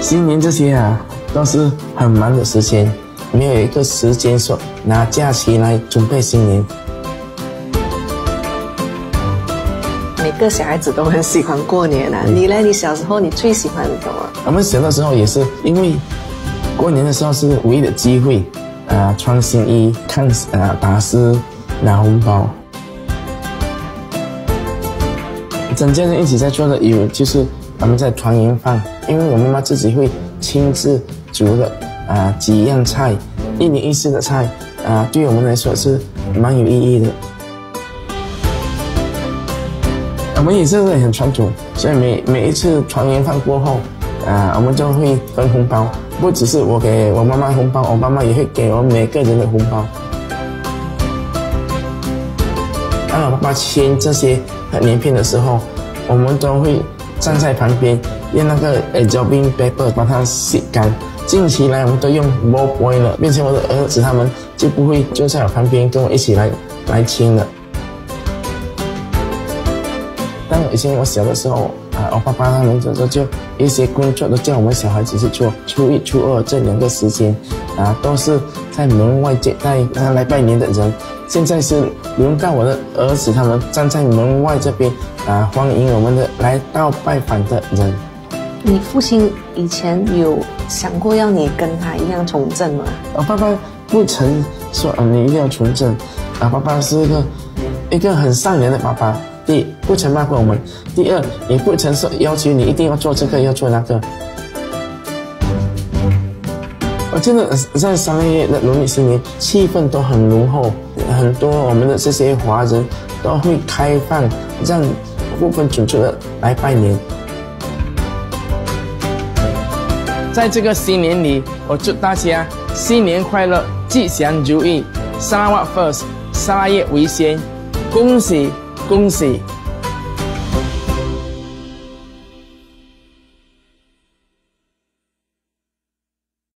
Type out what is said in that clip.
新年这些啊，都是很忙的时间，没有一个时间说拿假期来准备新年。每个小孩子都很喜欢过年啊，你呢？你小时候你最喜欢什么？我们小的时候也是，因为过年的时候是唯一的机会，啊，穿新衣，看啊打诗，拿红包。整家人一起在做的有就是我们在团圆饭，因为我妈妈自己会亲自煮的啊几样菜，一年一次的菜啊，对我们来说是蛮有意义的。我们也是很传统，所以每每一次团圆饭过后啊，我们就会分红包，不只是我给我妈妈红包，我妈妈也会给我每个人的红包。当我爸爸签这些。年片的时候，我们都会站在旁边，用那个呃胶冰 paper 把它洗干。近期来，我们都用 ball boy 了，变成我的儿子他们就不会坐在我旁边跟我一起来来亲了。当以前我小的时候啊，我爸爸他们就说就一些工作都叫我们小孩子去做。初一、初二这两个时间啊，都是在门外接待来拜年的人。现在是轮到我的儿子，他们站在门外这边啊，欢迎我们的来到拜访的人。你父亲以前有想过要你跟他一样从政吗？我爸爸不曾说啊，你一定要从政。啊，爸爸是一个一个很善良的爸爸。第一，不曾骂过我们；第二，也不曾说要求你一定要做这个要做那个。我真的在商业的农历新年，气氛都很浓厚。很多我们的这些华人都会开放，让部分准确的来拜年。在这个新年里，我祝大家新年快乐，吉祥如意，沙拉瓦 first，沙叶为先，恭喜恭喜！